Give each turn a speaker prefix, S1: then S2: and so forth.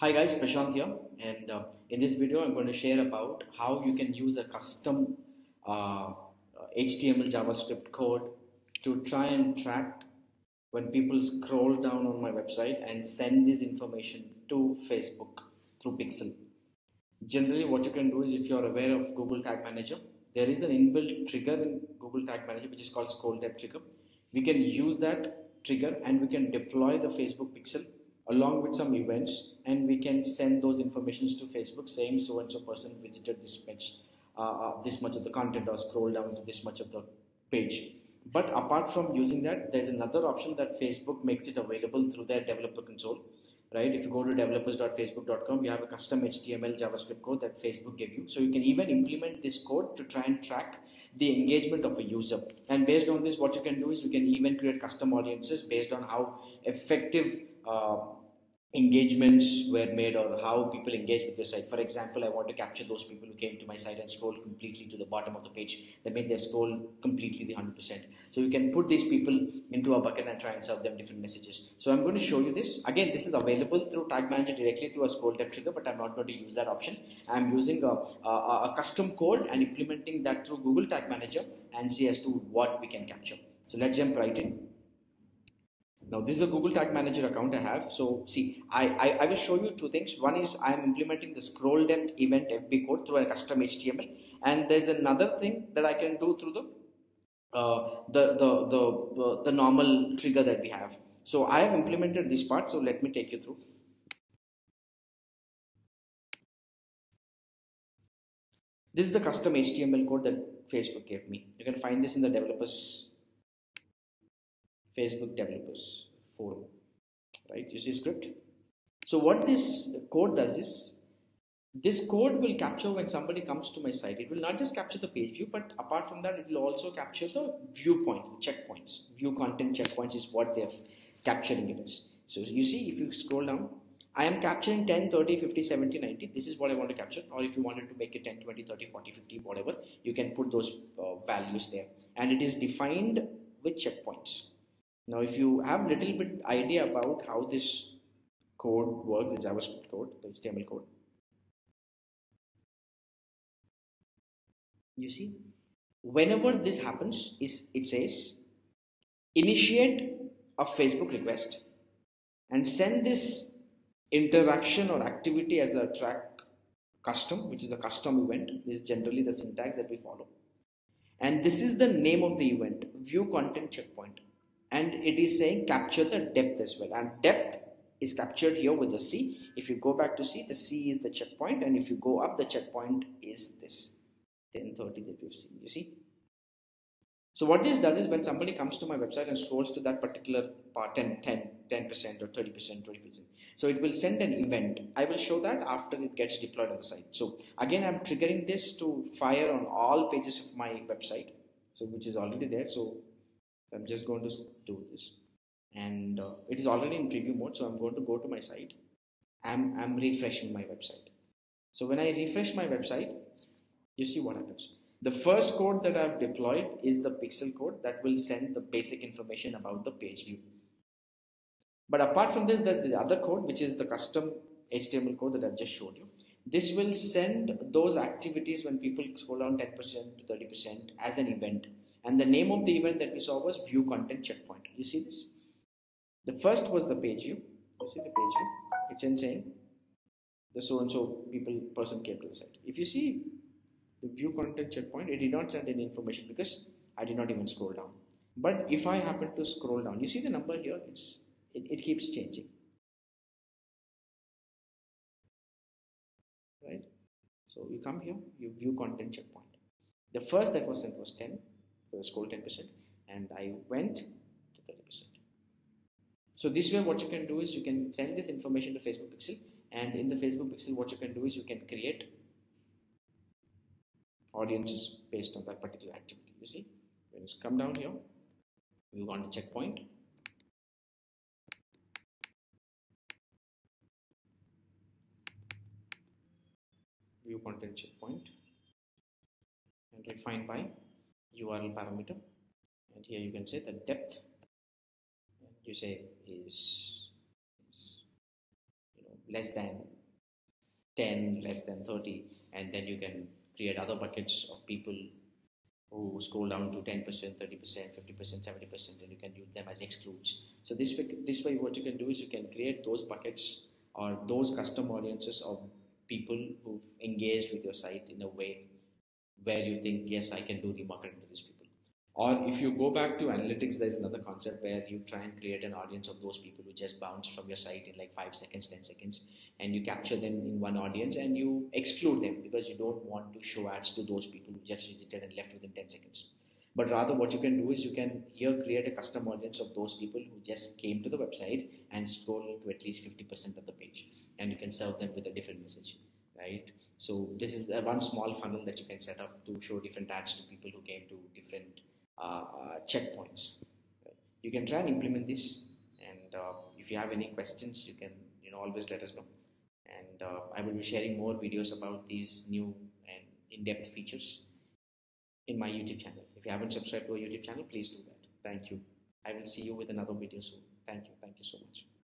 S1: Hi guys, Prashanth here and uh, in this video I'm going to share about how you can use a custom uh, HTML JavaScript code to try and track when people scroll down on my website and send this information to Facebook through Pixel. Generally what you can do is if you're aware of Google Tag Manager, there is an inbuilt trigger in Google Tag Manager which is called scroll depth trigger. We can use that trigger and we can deploy the Facebook Pixel along with some events and we can send those informations to Facebook saying so and so person visited this page, uh, uh, this much of the content or scroll down to this much of the page. But apart from using that, there's another option that Facebook makes it available through their developer console. Right? If you go to developers.facebook.com, you have a custom HTML JavaScript code that Facebook gave you. So you can even implement this code to try and track the engagement of a user. And based on this, what you can do is you can even create custom audiences based on how effective uh, engagements were made or how people engage with your site. For example, I want to capture those people who came to my site and scrolled completely to the bottom of the page. They made their scroll completely the 100%. So you can put these people into a bucket and try and serve them different messages. So I'm going to show you this. Again, this is available through Tag Manager directly through a scroll depth trigger, but I'm not going to use that option. I'm using a, a, a custom code and implementing that through Google Tag Manager and see as to what we can capture. So let's jump right in. Now this is a Google Tag Manager account I have. So see, I, I, I, will show you two things. One is I am implementing the scroll depth event FB code through a custom HTML, and there's another thing that I can do through the uh, the the the uh, the normal trigger that we have. So I have implemented this part. So let me take you through. This is the custom HTML code that Facebook gave me. You can find this in the developers Facebook developers forum, right? You see script. So what this code does is, this code will capture when somebody comes to my site. It will not just capture the page view, but apart from that, it will also capture the viewpoints, the checkpoints. View content checkpoints is what they're capturing it as. So you see, if you scroll down, I am capturing 10, 30, 50, 70, 90. This is what I want to capture. Or if you wanted to make it 10, 20, 30, 40, 50, whatever, you can put those uh, values there. And it is defined with checkpoints. Now, if you have little bit idea about how this code works, the JavaScript code, the HTML code, you see, whenever this happens, is it says initiate a Facebook request and send this interaction or activity as a track custom, which is a custom event. This is generally the syntax that we follow. And this is the name of the event, view content checkpoint and it is saying capture the depth as well and depth is captured here with the C. If you go back to C, the C is the checkpoint and if you go up the checkpoint is this 1030 that we've seen, you see. So what this does is when somebody comes to my website and scrolls to that particular part 10, 10, 10% or 30%, 20%. So it will send an event. I will show that after it gets deployed on the site. So again, I'm triggering this to fire on all pages of my website. So which is already there. So I'm just going to do this. And uh, it is already in preview mode so I'm going to go to my site. I'm, I'm refreshing my website. So when I refresh my website you see what happens. The first code that I've deployed is the pixel code that will send the basic information about the page view. But apart from this there's the other code which is the custom HTML code that I've just showed you. This will send those activities when people scroll down 10% to 30% as an event and the name of the event that we saw was view content checkpoint. You see this? The first was the page view. You see the page view? It's insane. The so and so people person came to the site. If you see the view content checkpoint, it did not send any information because I did not even scroll down. But if I happen to scroll down, you see the number here, it's, it, it keeps changing. Right? So you come here, you view content checkpoint. The first that was sent was 10, scroll 10% and I went to 30%. So this way what you can do is you can send this information to Facebook Pixel and in the Facebook Pixel what you can do is you can create audiences based on that particular activity. You see, when you come down here, you want a checkpoint. View content checkpoint and refine by URL parameter. And here you can say the depth. You say is, is you know less than 10 less than 30 and then you can create other buckets of people who scroll down to 10%, 30%, 50%, 70%, and you can use them as excludes. So this way, this way, what you can do is you can create those buckets or those custom audiences of people who engaged with your site in a way where you think, yes, I can do the marketing to these people. Or if you go back to analytics, there's another concept where you try and create an audience of those people who just bounce from your site in like five seconds, 10 seconds, and you capture them in one audience and you exclude them because you don't want to show ads to those people who just visited and left within 10 seconds. But rather, what you can do is you can here create a custom audience of those people who just came to the website and scroll to at least 50% of the page, and you can serve them with a different message, right? So this is a one small funnel that you can set up to show different ads to people who came to different uh, uh, checkpoints. You can try and implement this, and uh, if you have any questions, you can you know always let us know. And I will be sharing more videos about these new and in-depth features in my YouTube channel. If you haven't subscribed to our YouTube channel, please do that. Thank you. I will see you with another video soon. Thank you. Thank you so much.